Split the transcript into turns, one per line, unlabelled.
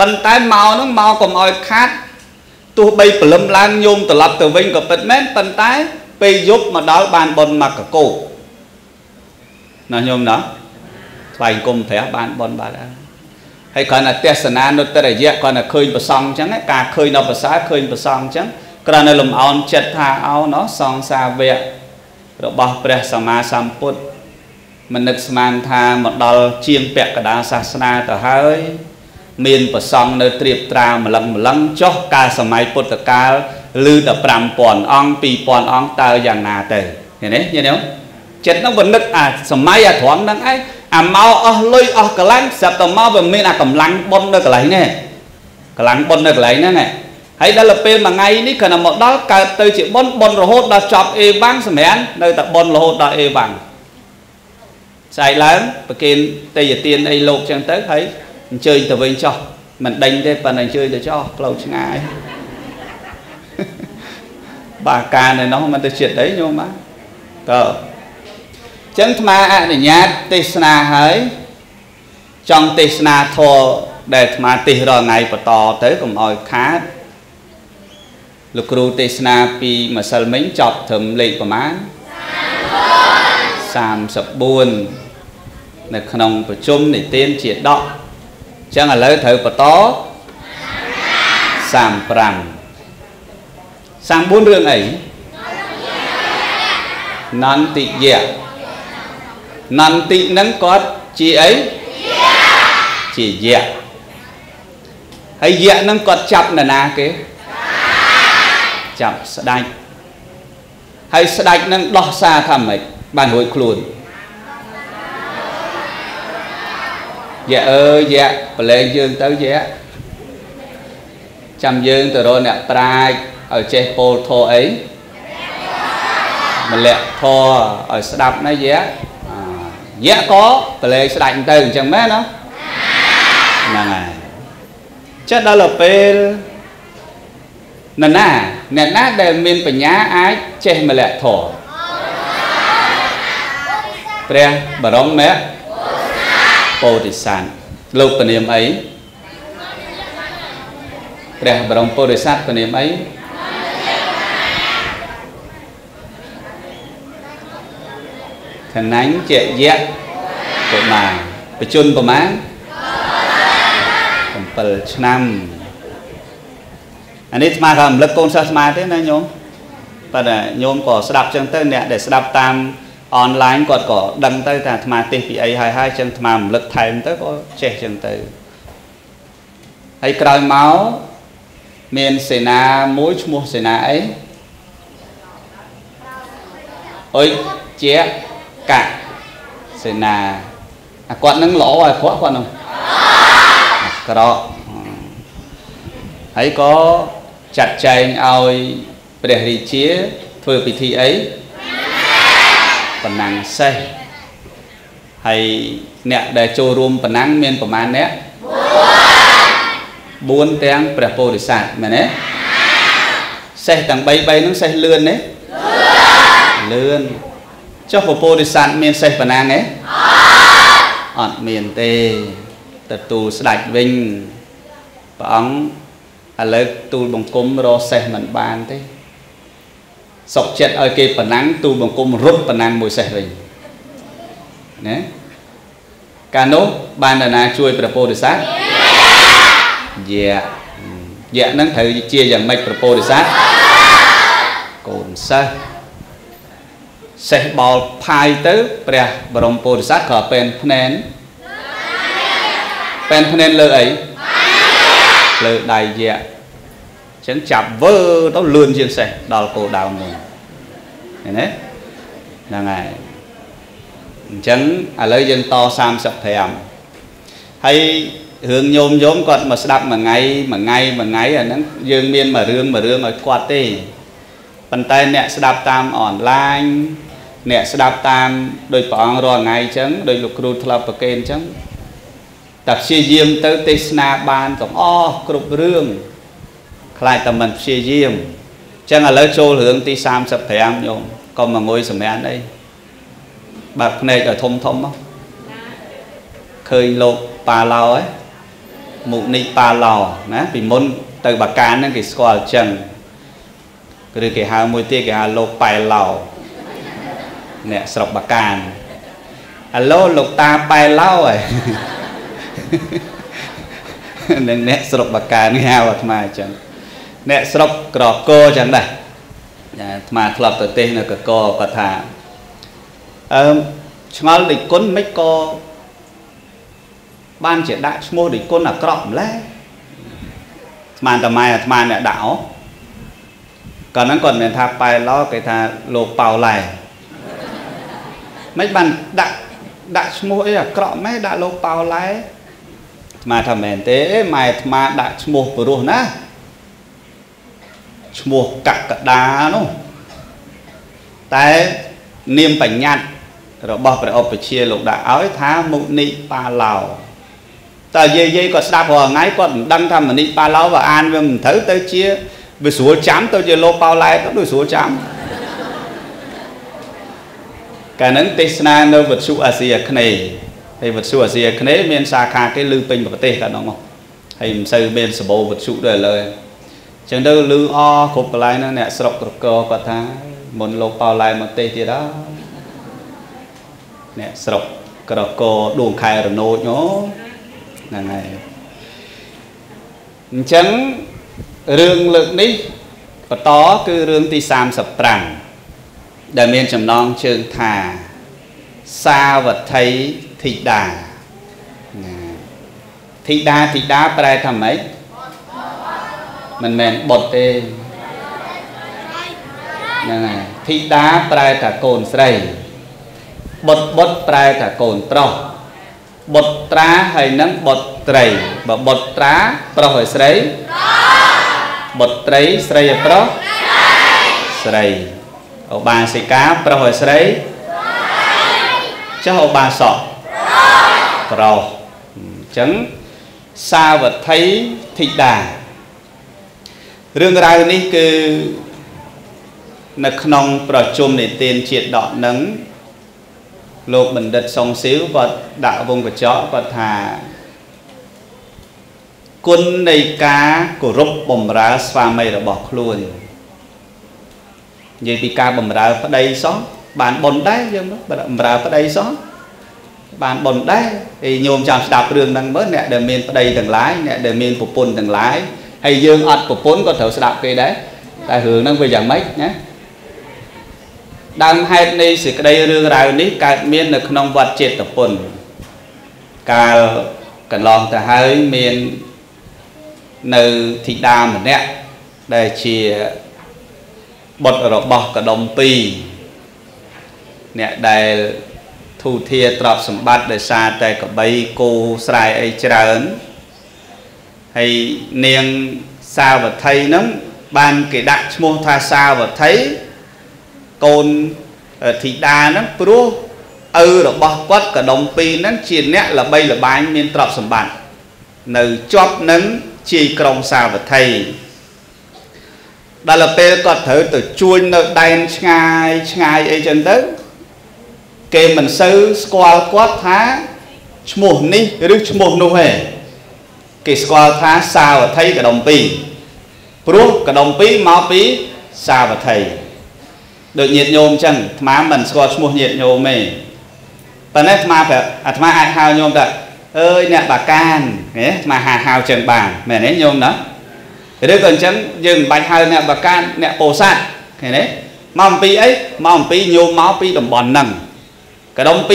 ប៉ុន្តែមកហ្នឹងមកកុំឲ្យខាត់ទោះបីព្រលឹមឡើងញោមត្រឡប់ទៅវិញក៏ពិតមែនប៉ុន្តែពេលយប់មកដល់បានបនមកកកោណាញោមណាថ្វាយគុំព្រះបានបនបាទហើយគ្រាន់តែទេសនានុត្តរយៈគ្រាន់តែឃើញប្រសងអញ្ចឹងការឃើញដល់ភាសាឃើញប្រសងអញ្ចឹងគ្រាន់តែលំអោនចិត្តថាអោណោះសង្សារវៈរបស់ព្រះសម្មាសម្ពុទ្ធមិននឹកស្មានថាមកដល់ជាងពាក់កដាសាសនាទៅហើយ មានប្រសង់នៅត្រៀបត្រាម្លឹងម្លឹងចុះកាលសម័យពុទ្ធកាលឮតែ5000អង្គ2000អង្គតើយ៉ាងណាទៅឃើញទេញញោមចិត្តហ្នឹងវានឹកអាសម័យអាត្រង់ហ្នឹងឯងអាមកអស់លុយអស់កលាំងស្រាប់តែមកវាមានអាកម្លាំងបុណ្យនៅកន្លែងនេះកម្លាំងបុណ្យនៅកន្លែងហ្នឹងឯងហើយដល់ពេលមួយថ្ងៃនេះគាត់មកដល់កើតទៅជាបុណ្យបុណ្យរហូតដល់ចប់អេវ៉ាំងសម្រាប់នៅតែបុណ្យរហូតដល់អេវ៉ាំងស្អែកឡើងប្រគេនទេយទានអីលោកចឹងទៅហើយ អញ្ជើញទៅវិញចោះមិនដេញទេប៉ុន្តែអញ្ជើញទៅចោះផ្លូវឆ្ងាយបាការនៅនោះមិនទៅចិត្តអីញោមបាទតើចឹងអាត្មាអនុញ្ញាតទេសនាហើយចង់ទេសនាធរដែលអាត្មាទេសរាល់ថ្ងៃបន្តទៅកុំឲ្យខាតលោកគ្រូទេសនាពីម្សិលមិញចប់ត្រឹមលេខប្រមាណ34នៅក្នុងប្រជុំនិទានជាដក អញ្ចឹងឥឡូវត្រូវបន្ត35 34រឿងអីនន្តិយៈនន្តិនឹងគាត់ជាអីជាយៈហើយយៈនឹងគាត់ចាប់នរណាគេចាប់ស្ដាច់ហើយស្ដាច់នឹងដោះសារថាម៉េចបានរួចខ្លួន យៈអើយយៈប្រឡែងយើងទៅយៈចាំយើងទៅរកអ្នកប្រាជ្ញឲ្យចេះពោលធរអីម្លាក់ធរឲ្យស្ដាប់ណាយៈយៈក៏ប្រឡែងស្ដាច់ទៅអញ្ចឹងមែនណាហ្នឹងហើយចិត្តដល់ពេលនរណាអ្នកណាដែលមានបញ្ញាអាចចេះម្លាក់ធរព្រះបរមមេ ពោធិសត្វលោកពនាមអីព្រះបរមពោធិសត្វពនាមអីខណាញ់ជាយៈប្រមាណបជនប្រមាណ7ឆ្នាំអានេះស្មាររំលឹកកូនសិស្សស្មាទេណាញោមប៉ុន្តែញោមក៏ស្ដាប់ចឹងទៅអ្នកដែលស្ដាប់តាម អនឡាញគាត់ក៏ដឹងទៅថាអាត្មាទេសពីអីហើយហើយចឹងអាត្មារំលឹកថែមទៅក៏ចេះចឹងទៅហើយក្រោយមកមានសេនាមួយឈ្មោះសេនាអីអុយជាកៈសេនាអាគាត់នឹងល្អអាក្រក់គាត់នឹងអាក្រក់ហើយក៏ចាត់ចែងឲ្យព្រះរាជាធ្វើពិធីអី ប៉ុណ្ណាំងសេះហើយអ្នកដែលចូលរួមប៉ុណ្ណាំងមានប្រមាណអ្នក4ទាំងព្រះពោធិសត្វមែនទេសេះទាំង3 3ហ្នឹងសេះលឿនទេលឿនចុះព្រះពោធិសត្វមានសេះប៉ុណ្ណាំងទេអត់មានទេទទួលស្ដាច់វិញព្រះអង្គឥឡូវទូលបង្គំរសេះមិនបានទេ សុកចិត្តឲ្យគេប៉ុណ្ណឹងទូលបង្គំរត់ប៉ុណ្ណឹងមួយសេះវិញណាកាលនោះបាននរណាជួយព្រះពោធិសត្វយៈយៈហ្នឹងត្រូវជាយ៉ាងម៉េចព្រះពោធិសត្វកូនសិស្សសេះបោលផាយទៅព្រះបរមពោធិសត្វក៏ពេនភ្នែនពេនភ្នែនលើអីលើដៃយៈ ចឹងចាប់វើទៅលឿនជាងសេះដល់គោលដៅមួយឃើញទេហ្នឹងហើយអញ្ចឹងឥឡូវយើងត35ហើយរឿងញោមញោមគាត់មកស្ដាប់មួយថ្ងៃមួយថ្ងៃមួយថ្ងៃអាហ្នឹងយើងមានមួយរឿងមួយរឿងឲ្យគាត់ទេប៉ុន្តែអ្នកស្ដាប់តាមអនឡាញអ្នកស្ដាប់តាមដោយព្រះអង្គរាល់ថ្ងៃអញ្ចឹងដោយលោកគ្រូធ្លាប់ប្រកេនអញ្ចឹងតែព្យាយាមទៅទេសនាបានទាំងអស់គ្រប់រឿង ខ្លាចតែមិនព្យាយាមអញ្ចឹងឥឡូវចូលរឿងទី35ញោមកុំមកងុយសម្រាប់អីបើកភ្នែកឲ្យធំធំមកឃើញលោកប៉ាឡោហ៎មុនីបាឡោណាពីមុនទៅបាកានហ្នឹងគេស្គាល់អញ្ចឹងឬគេហៅមួយទៀតគេហៅលោកប៉ែឡោអ្នកស្រុកបាកានអាឡូលោកតាប៉ែឡោហើយនឹងអ្នកស្រុកបាកានគេហៅអាត្មាអញ្ចឹង អ្នកស្រុកក្រកអញ្ចឹងដែរអាត្មាធ្លាប់ទៅទេសនៅកកគាត់ថាអឺឆ្ងល់ដូចគុណមិនក៏បានជាដាក់ឈ្មោះដូចគុណអាក្រក់ម្ល៉េះស្មានតម៉ែអាត្មាអ្នកដាក់អូកាលហ្នឹងគាត់មានថាប៉ែឡោគេថាលោកប៉ៅឡែមិនបានដាក់ដាក់ឈ្មោះអីអាក្រក់ម៉េះដាក់លោកប៉ៅឡែអាត្មាថាមែនទេម៉ែអាត្មាដាក់ឈ្មោះព្រោះណា ឈ្មោះកកដានោះតែនាមបញ្ញត្តិរបស់ព្រះឧបជាលោកដាក់ឲ្យថាមុនិបាឡោតើយាយយាយគាត់ស្ដាប់រាល់ថ្ងៃគាត់មិនដឹងថាមុនិបាឡោបើអានវាមិនត្រូវទៅជាវាស្រួលចាំទៅជាលោកប៉ៅឡែតទៅស្រួលចាំកាលហ្នឹងទេសនានៅវិទ្យុអាស៊ីអាគ្នេយ៍ហើយវិទ្យុអាស៊ីអាគ្នេយ៍មានសាខាគេលើពេញប្រទេសកាលហ្នឹងហើយមិនសូវមានសម្បូរវិទ្យុដូចឥឡូវ ចឹងទៅលឺអគ្រប់កន្លែងហ្នឹងអ្នកស្រុកក្រកគាត់ថាមុនលោកប៉ៅឡែមកទេសទៀតអើអ្នកស្រុកក្រកដួងខែរនោចហ៎ហ្នឹងហើយអញ្ចឹងរឿងលើកនេះបន្តគឺរឿងទី35ដែលមានចំណងជើងថាសាវត្ថីធីតាណាធីតាធីតាប្រែថាម៉េច មិនមែនបុតទេហ្នឹងហើយធីតាប្រែថាកូនស្រីបុតបុតប្រែថាកូនប្រុសបុត្រាហើយនឹងបុត្រីបើបុត្រាប្រុសហើយស្រីបុត្រីស្រីហើយប្រុសស្រីឧបាសិកាប្រុសហើយស្រីចុះឧបាសកប្រុសអញ្ចឹងសាវត្ថីធីតា រឿងរ៉ាវនេះគឺនៅក្នុងប្រជុំនិទានជាតិដកនឹងលោកបណ្ឌិតសុងស៊ីវគាត់ដាក់វងកញ្ចក់គាត់ថាគុណនៃការគោរពបំរើស្វាមីរបស់ខ្លួននិយាយពីការបំរើប្តីសោះបានបុណ្យដែរយើងបំរើប្តីសោះបានបុណ្យដែរហើយញោមចាំស្ដាប់រឿងហ្នឹងមើលអ្នកដែលមានប្តីទាំងឡាយអ្នកដែលមានប្រពន្ធទាំងឡាយ ហើយយើងអត់ប្រពន្ធក៏ត្រូវស្ដាប់គេដែរតែរឿងហ្នឹងវាយ៉ាងម៉េចណាដើមហេតុនៃសេចក្តីរឿងរ៉ាវនេះកើតមាននៅក្នុងវត្តចេតពុនកាលកន្លងទៅហើយមាននៅធីតាម្នាក់ដែលជាបុត្ររបស់កដុំ2អ្នកដែលធូធាទ្រព្យសម្បត្តិដោយសារតែកបីគោស្រែអីច្រើន ហើយនាងសាវត្ថីហ្នឹងបានគេដាក់ឈ្មោះថាសាវត្ថីកូនធីតាហ្នឹងព្រោះឪរបស់គាត់កដុំពីរហ្នឹងជាអ្នកល្បីល្បាញមានទ្រព្យសម្បត្តិនៅជាប់នឹងជាយក្រុងសាវត្ថីដល់ពេលគាត់ត្រូវទៅជួញនៅដែនឆ្ងាយឆ្ងាយអីចឹងទៅគេមិនសូវស្គាល់គាត់ថាឈ្មោះនេះឬឈ្មោះនោះទេ គេស្គាល់ថាសាវត្ថីកដុំពីរព្រោះកដុំពីរមកពីសាវត្ថីដូចញាតញោមអញ្ចឹងអាត្មាមិនស្គាល់ឈ្មោះញាតញោមទេប៉ុន្តែអាត្មាប្រាប់អាត្មាអាចហៅញោមថាអើយអ្នកបាកានហ៎អាត្មាហៅហៅចឹងបានមែនទេញោមណាឬក៏អញ្ចឹងយើងមិនបាច់ហៅអ្នកបាកានអ្នកពោសាត់ឃើញទេមកអំពីអីមកអំពីញោមមកពីតំបន់ហ្នឹងកដុំពី